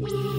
Música